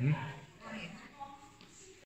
嗯。